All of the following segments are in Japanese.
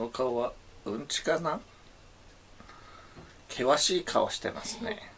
の顔はうんちかな？険しい顔してますね。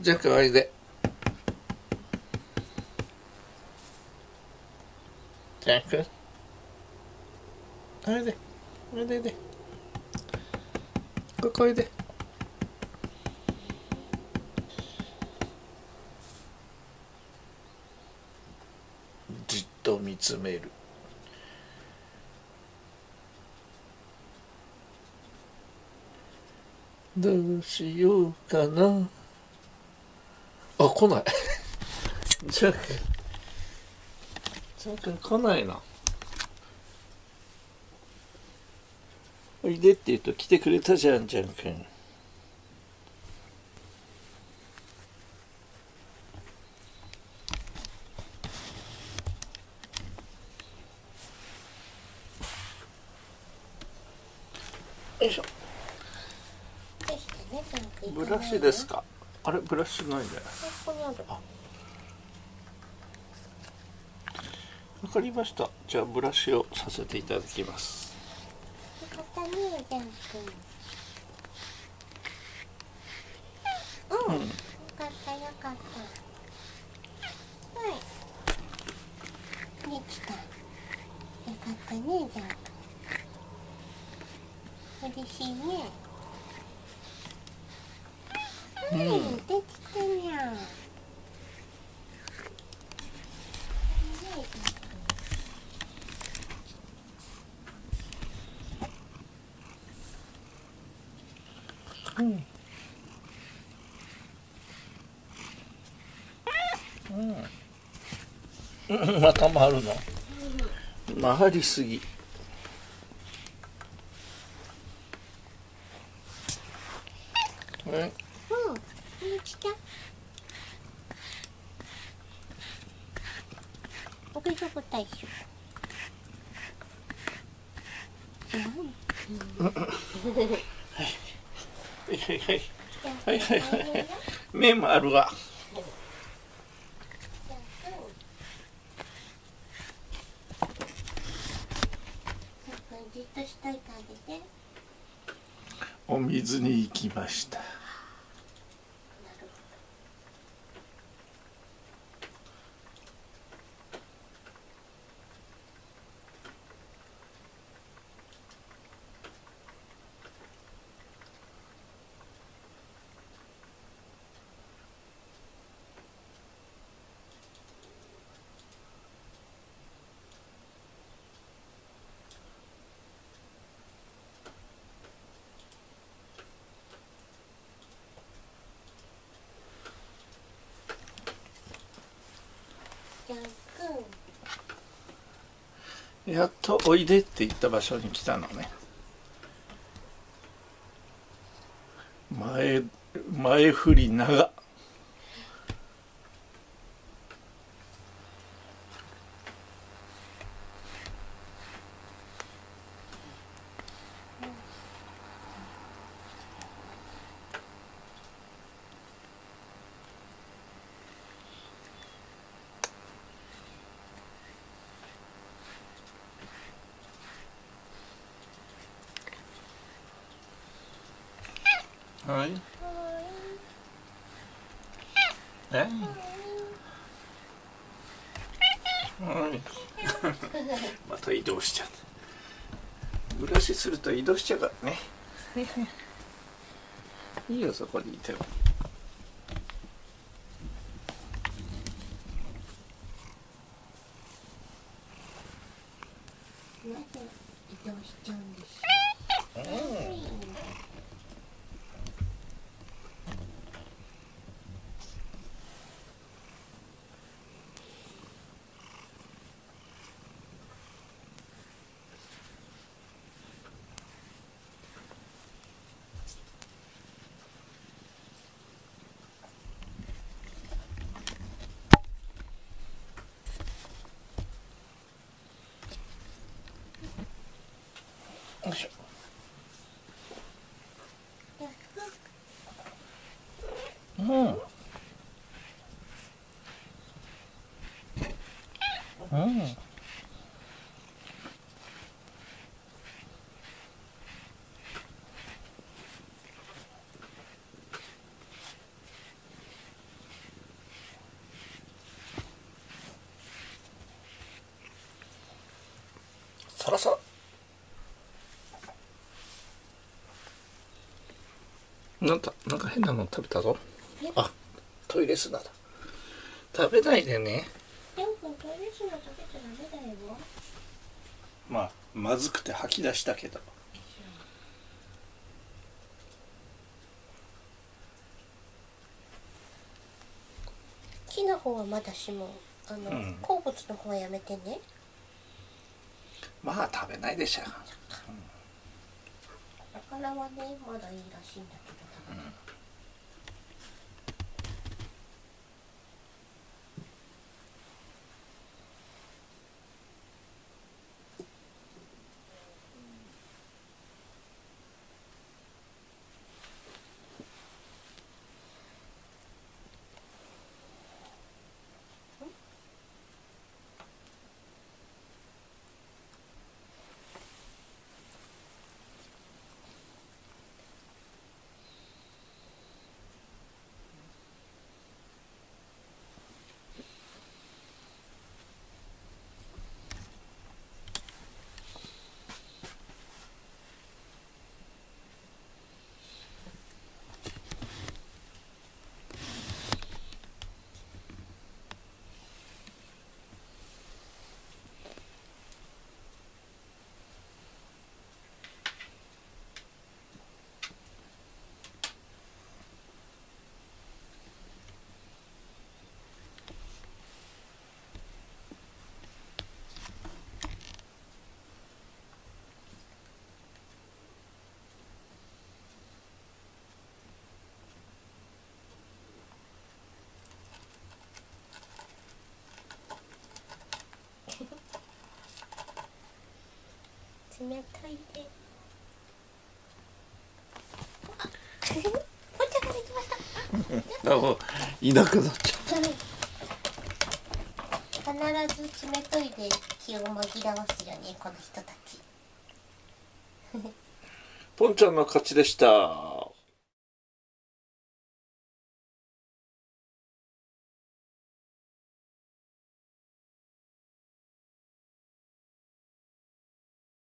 じゃあ代わりで。じゃあく？おいでおいででここおいでじっと見つめる。どうしようかなあ来ない。ジャックジャック来ないな。おいでって言うと来てくれたじゃんジャン君。よいしょ。ブラシですか？あれブラシないね。ここにある。わかりました。じゃあブラシをさせていただきます。よかったねジャン君うん、よかったよかった。はい。できた。よかったねジャン君嬉しいねうん、できたにゃん。うん。うん、また回るの。回りすぎ。えうん、できたおけどこ大将はい。はいはいはい。はいはい水に行きましたじゃんくんやっとおいでって言った場所に来たのね。前前振り長。はい。え？はい。また移動しちゃった。ブラシすると移動しちゃうからね。いいよそこにいても。なぜ移動しちゃうんですうんうん。うん。サラサラ。なん。か、なん。か変なもの食べたぞ。あトイレ砂だ。食べないでね。でもトイレ砂食べちゃダメだよ。まあまずくて吐き出したけど。木の方はまだしもあの、うん。鉱物の方はやめてね。まあ食べないでしょ。おからはねまだいいらしいんだけどな、冷たいであポチャができました。あいなくなっちゃ必ず冷たいで気を紛らわすよねこの人たち。うポンちゃんの勝ちでした